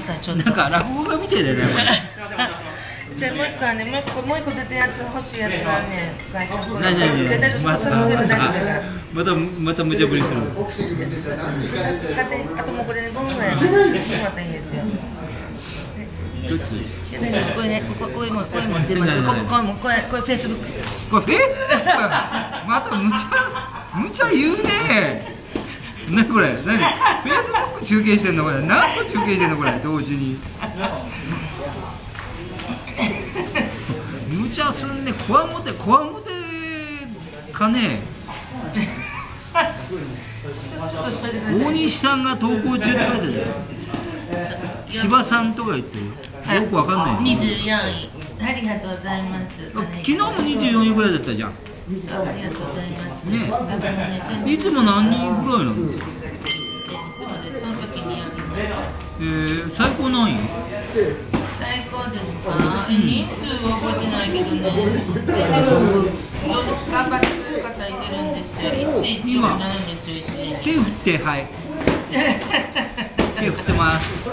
さいちょっと。なんか落語家みたいだよね じゃあもう一個はねもう一個もう一個出てるやつ欲しいやつがね外国の。まそこそこそこ大丈夫だからまたまた無茶ぶりする。勝手にあともうこれね5分ぐらい貸してもらったらいいんですよ。どっち？いや大丈夫です。これねこここういうもんこういうもん出ますよこここういうもんこれこれフェイスブックこれフェイスブックまた無茶無茶言うね何これ何フェイスブック中継してんのこれ。何個中継してんのこれ同時に。無茶すんね。こわもてこわもてかね。大西さんが投稿中って書いてある。よ芝さんとか言ってる。よくわかんない。二十四位。ありがとうございます。昨日も24位ぐらいだったじゃんありがとうございます。ねいつも何人ぐらいなんですか？いつもでその時にやります。えー、最高何位？最高ですか、え人数は覚えてないけどね、頑張ってくれる方いてるんですよ、1位っていうになるんですよ、1位。手振ってはい。手振ってます。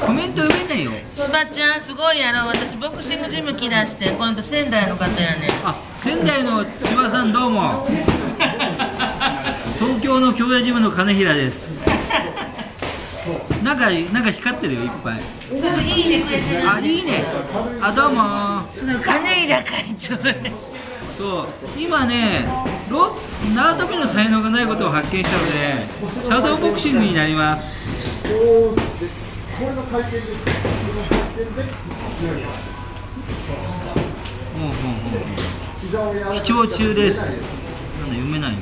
コメント読めないよ千葉ちゃん、すごいやろ、私、ボクシングジム来だして、この人、仙台の方やね。あ仙台の千葉さんどうも。東京の京谷ジムの金平です。なんかなんか光ってるよいっぱい。そうそう、いいねくれてるあいいね。あどうも。す。すごい、金平会長。そう。今ねロ縄跳びの才能がないことを発見したのでシャドーボクシングになります。もうもうもう視聴中です。なんだ読めないな。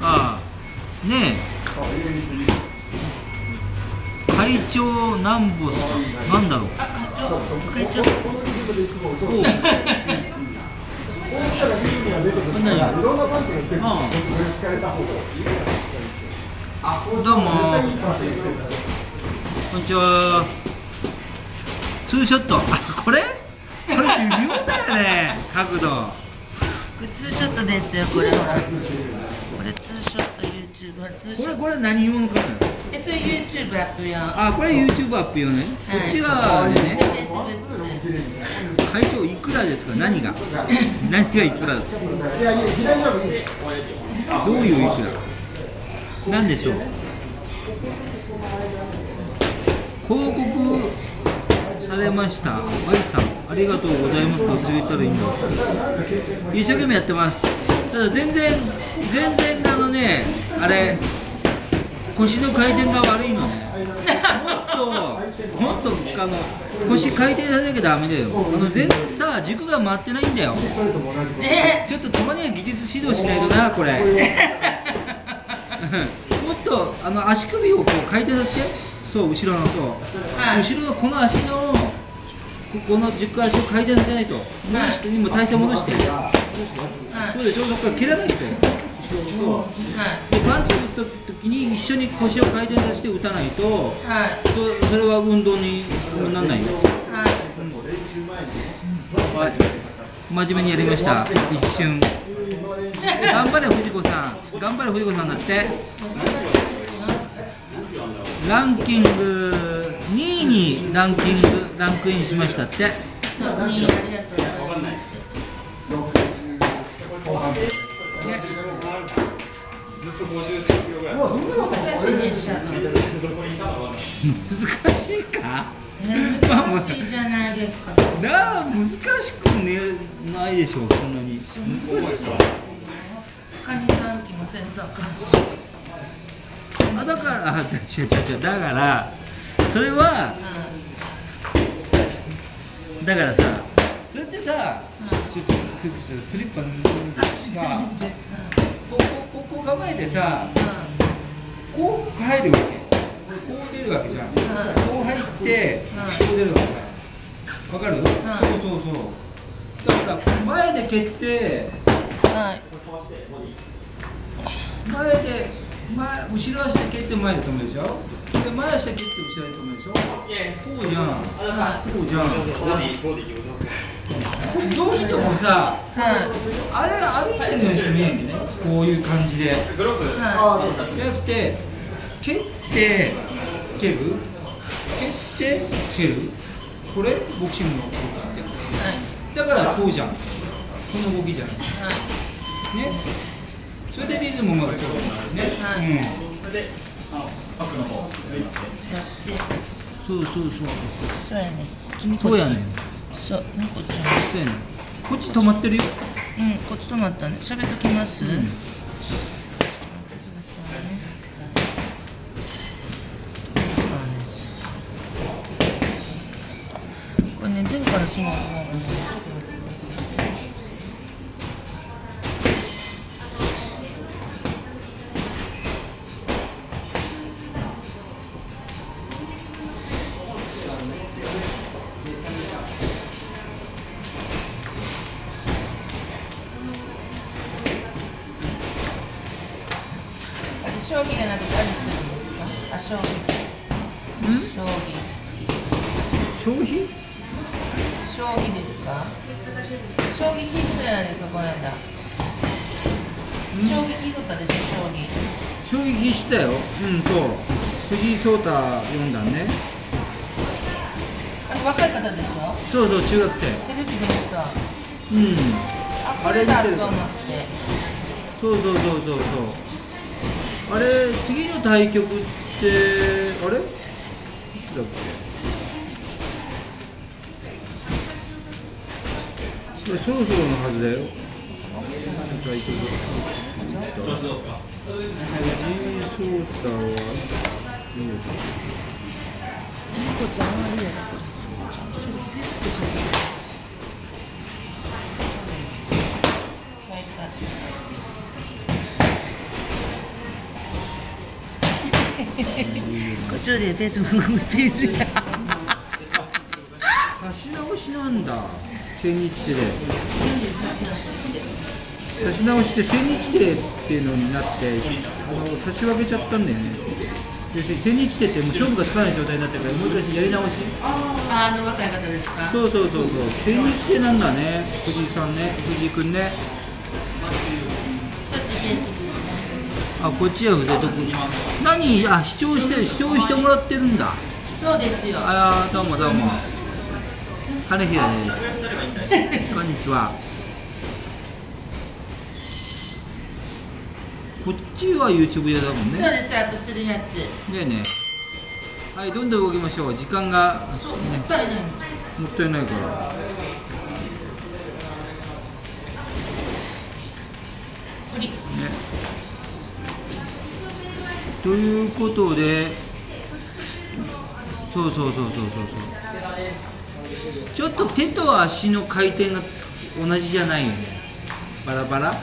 ああねえ。会長なんぼなんだろう。あ、会長、会長。おう。何 あどうも。こんにちは。ツーショット。あこれ？これ微妙だよね。角度。これツーショットですよ、これ。ほら。これツーショット YouTube、ほらツーショット。これこれ何用のカメえ、それ YouTube アップ用。ラあこれ YouTube アップ用ね。こっちはね。会長いくらですか？何が？何がいくらだどういういくら？なんでしょう？広告されました。マリさんありがとうございますと私が言ったらいいんだ一生懸命やってます。ただ全然全然あのねあれ腰の回転が悪いの。ねもっともっとあの腰回転させなきゃダメだよ。あの全然さ軸が回ってないんだよ。え。ちょっとたまには技術指導しないとなこれもっとあの足首をこう回転させてそう後ろのそう、はい。後ろのこの足のここの軸足を回転させないと戻して今体勢戻して。そうでしょそこから蹴らないと。そう。はでパンチ打つ時に一緒に腰を回転させて打たないといはい。そそれは運動にならないよ。はい。真面目にやりました。一瞬頑張れ藤子さん。頑張れ藤子さんだって。ランキング2位にランキングランクインしましたって。そうにありがとうござい。ます難しいねシャー難しいか？え難しいじゃないですか。なあ難しくねないでしょそんなに。難しいか？カニさん来ませんだからあだからあ違う違う違うだからそれはだからさそれってさちょっとスリッパさここここ構えてさこう入るわけ。こう出るわけじゃん。こう入ってこう出るわけわかる？そうそうそう。だから前で蹴ってはい。前で前後ろ足で蹴って前で止めるでしょで前足で蹴って後ろで止めるでしょこうじゃんこうじゃんどう見てもさはい。あれ歩い。てるようにしか見えんけどねこうい。う感じではじゃなくて蹴って蹴る蹴って蹴るこれボクシングの動きってだからこうじゃんこの動きじゃんはい。それでリズムうまく取るんですね、はい。うん。やってそうそうそう。そうやね。こっち。にそうやねん。そうねこっちにそうやねこっち止まってるよ。うんこっち止まったね。喋っときます、ん。そうですこれねゼロからしないとなるね。ち将棋じゃなくて何するんですか？あ将棋将棋消費将棋ですか？将棋聞いてたじゃないですかこの間。将棋聞いとったでしょ将棋衝撃したよ。うんそう。藤井聡太読んだんね。あの若い方でしょ？そうそう中学生。テレビで見た。あうん。これだと思って。そうそうそうそうそうあれ次の対局ってあれ？いつだっけ？これそろそろのはずだよ。対局藤井聡太は10ニコちゃんはあれやちゃんとそれフェイスブックしてくださいこっちでフェイスブックページ差し直しなんだ千日手で差し直して千日手っていうのになってあの差し分けちゃったんだよね要するに千日手ってもう勝負がつかない状態になってからもう一回やり直しああの若い方ですか？そうそうそうそう。千日手なんだね。藤井さんね。藤井君ね。あこっちは筆得何？あ視聴して視聴してもらってるんだ。クそうですよ。あどうもどうも。金平です。こんにちは。こっちは YouTube 屋だもんそうねですアップするやつ。ねえねはいどんどん動きましょう。時間が。そうもったいないもったいないからということでそうそうそうそうそうそう。ちょっと手と足の回転が同じじゃないよね。バラバラ？は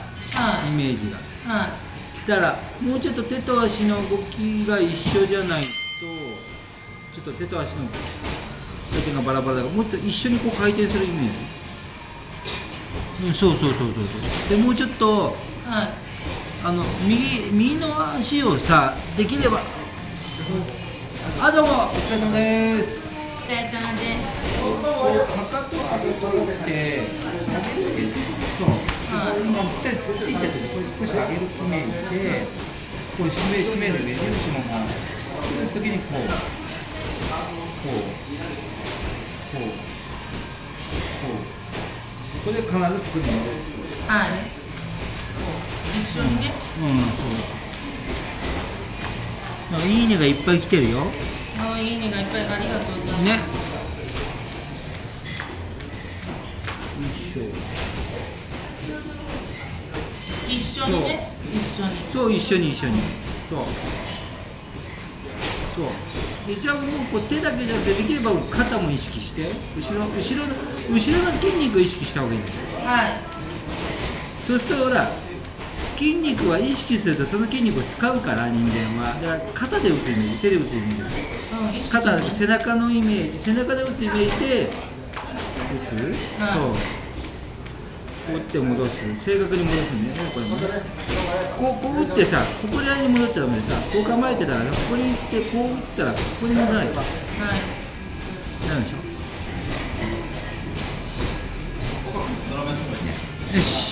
イメージが。いはい。だからもうちょっと手と足の動きが一緒じゃないとちょっと手と足の回転がバラバラだからもうちょっと一緒にこう回転するイメージ？うんそうそうそうそうそう。でもうちょっとはいあの右右の足をさできれば。あどうも。お疲れ様です。お疲れ様です。こうかかとを上げといて上げるけどそうはい今ぴったりつっついちゃってるこれ少し上げるイメージでこう締め締める目印ももう打つ時にこうこうこうこうこれで必ずここに戻るはい一緒にね。うんそう。なんかいいねがいっぱい来てるよ。あいいねがいっぱいありがとうございます。ね。一緒にね。一緒に。そう一緒に一緒に。そう。そう。でじゃあもうこう手だけじゃなくてできれば肩も意識して。後ろ後ろの後ろの筋肉を意識した方がいいんだよはい。そうするとほら筋肉は意識するとその筋肉を使うから人間は。だから肩で打つイメージ手で打つイメージ。じゃないうん肩ね背中のイメージ。背中で打つイメージで打つ、はい。そう。こう打って戻す。正確に戻すねこれもね。こうこう打ってさここら辺に戻っちゃダメでさこう構えてたらここに行ってこう打ったらここに戻さないと。はい。なるでしょよし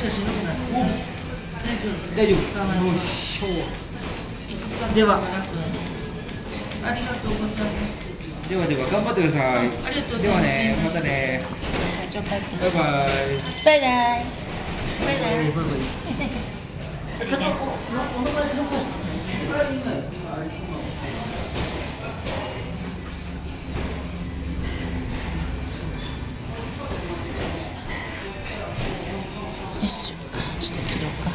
写真じない大丈夫。大丈夫。しょではありがとうございますではでは頑張ってください、ありがとうございますではねまたねバイバイバイバイバイバイバイバイしときようか。